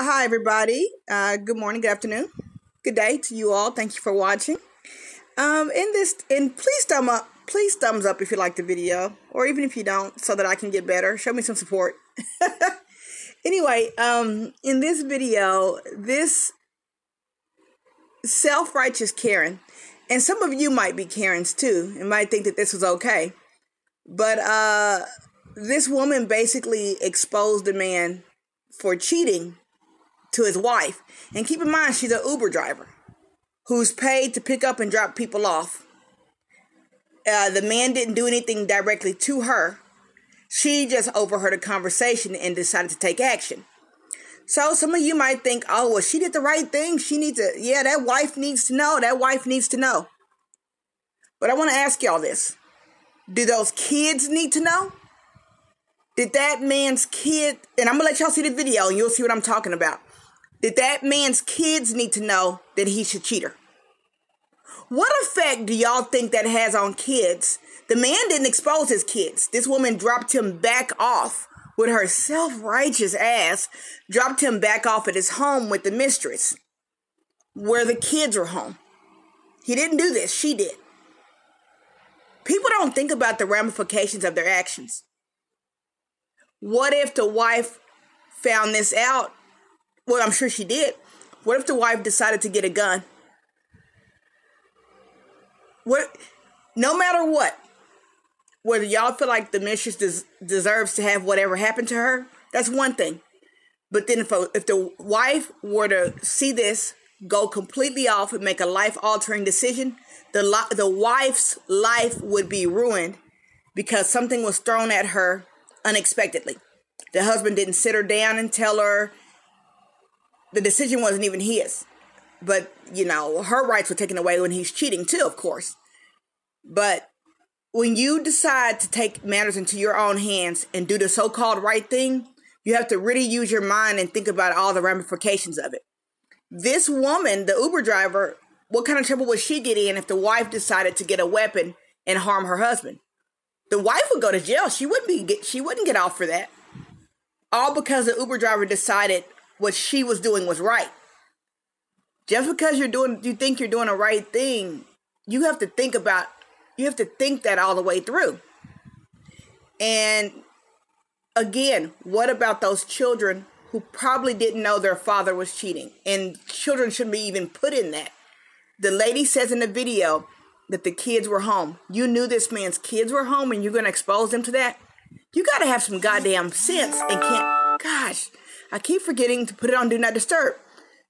Hi, everybody. Uh, good morning, good afternoon, good day to you all. Thank you for watching. Um, in this, and please thumb up, please thumbs up if you like the video, or even if you don't, so that I can get better. Show me some support. anyway, um, in this video, this self-righteous Karen, and some of you might be Karens too, and might think that this was okay, but uh, this woman basically exposed a man for cheating to his wife. And keep in mind, she's an Uber driver who's paid to pick up and drop people off. Uh, the man didn't do anything directly to her. She just overheard a conversation and decided to take action. So some of you might think, oh, well, she did the right thing. She needs to, yeah, that wife needs to know. That wife needs to know. But I want to ask y'all this. Do those kids need to know? Did that man's kid, and I'm going to let y'all see the video and you'll see what I'm talking about. Did that man's kids need to know that he should cheat her? What effect do y'all think that has on kids? The man didn't expose his kids. This woman dropped him back off with her self righteous ass, dropped him back off at his home with the mistress, where the kids were home. He didn't do this, she did. People don't think about the ramifications of their actions. What if the wife found this out well, I'm sure she did. What if the wife decided to get a gun? What? No matter what, whether y'all feel like the mistress des- deserves to have whatever happened to her, that's one thing. But then if a, if the wife were to see this, go completely off and make a life altering decision, the li- the wife's life would be ruined because something was thrown at her unexpectedly. The husband didn't sit her down and tell her the decision wasn't even his. But, you know, her rights were taken away when he's cheating too, of course. But when you decide to take matters into your own hands and do the so called right thing, you have to really use your mind and think about all the ramifications of it. This woman, the Uber driver, what kind of trouble would she get in if the wife decided to get a weapon and harm her husband? The wife would go to jail. She wouldn't be she wouldn't get off for that. All because the Uber driver decided what she was doing was right. Just because you're doing you think you're doing the right thing, you have to think about you have to think that all the way through. And again, what about those children who probably didn't know their father was cheating? And children shouldn't be even put in that. The lady says in the video that the kids were home. You knew this man's kids were home and you're going to expose them to that? You got to have some goddamn sense and can't, gosh, I keep forgetting to put it on Do Not Disturb.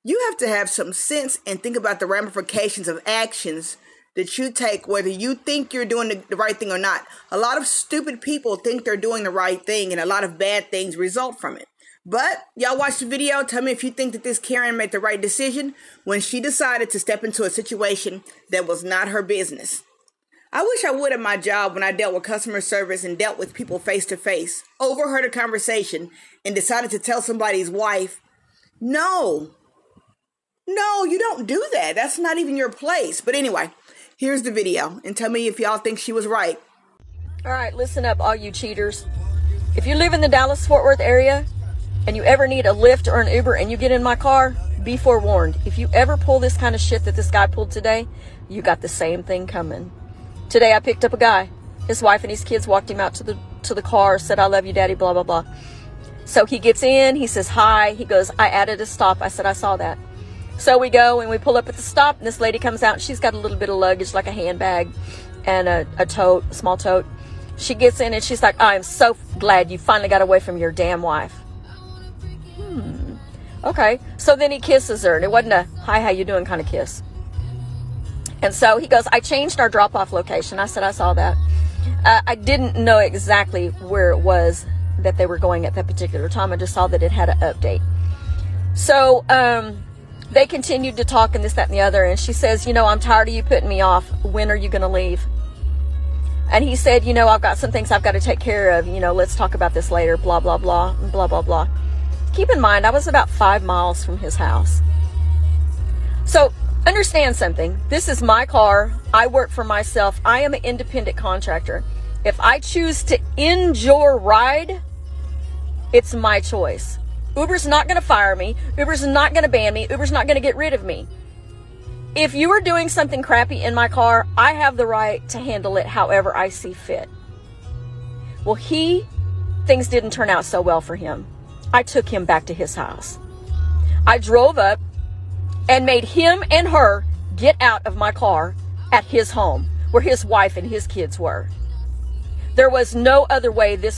You have to have some sense and think about the ramifications of actions that you take, whether you think you're doing the, right thing or not. A lot of stupid people think they're doing the right thing, and a lot of bad things result from it. But y'all watch the video. Tell me if you think that this Karen made the right decision when she decided to step into a situation that was not her business. I wish I would at my job when I dealt with customer service and dealt with people face to face, overheard a conversation and decided to tell somebody's wife, no, no, you don't do that. That's not even your place. But anyway, here's the video and tell me if y'all think she was right. All right, listen up, all you cheaters. If you live in the Dallas Fort Worth area and you ever need a Lyft or an Uber and you get in my car, be forewarned. If you ever pull this kind of shit that this guy pulled today, you got the same thing coming. Today I picked up a guy. His wife and his kids walked him out to the to the car, said, I love you, daddy, blah, blah, blah. So he gets in, he says hi. He goes, I added a stop. I said, I saw that. So we go and we pull up at the stop, and this lady comes out. she's got a little bit of luggage, like a handbag and a, a tote, a small tote. She gets in and she's like, I'm so glad you finally got away from your damn wife. Hmm. Okay. So then he kisses her, and it wasn't a hi, how you doing kind of kiss. And so he goes, I changed our drop off location. I said, I saw that. Uh, I didn't know exactly where it was that they were going at that particular time. I just saw that it had an update. So um, they continued to talk and this, that, and the other. And she says, You know, I'm tired of you putting me off. When are you going to leave? And he said, You know, I've got some things I've got to take care of. You know, let's talk about this later. Blah, blah, blah, blah, blah, blah. Keep in mind, I was about five miles from his house. So Understand something. This is my car. I work for myself. I am an independent contractor. If I choose to end your ride, it's my choice. Uber's not going to fire me. Uber's not going to ban me. Uber's not going to get rid of me. If you are doing something crappy in my car, I have the right to handle it however I see fit. Well, he, things didn't turn out so well for him. I took him back to his house. I drove up and made him and her get out of my car at his home where his wife and his kids were. There was no other way this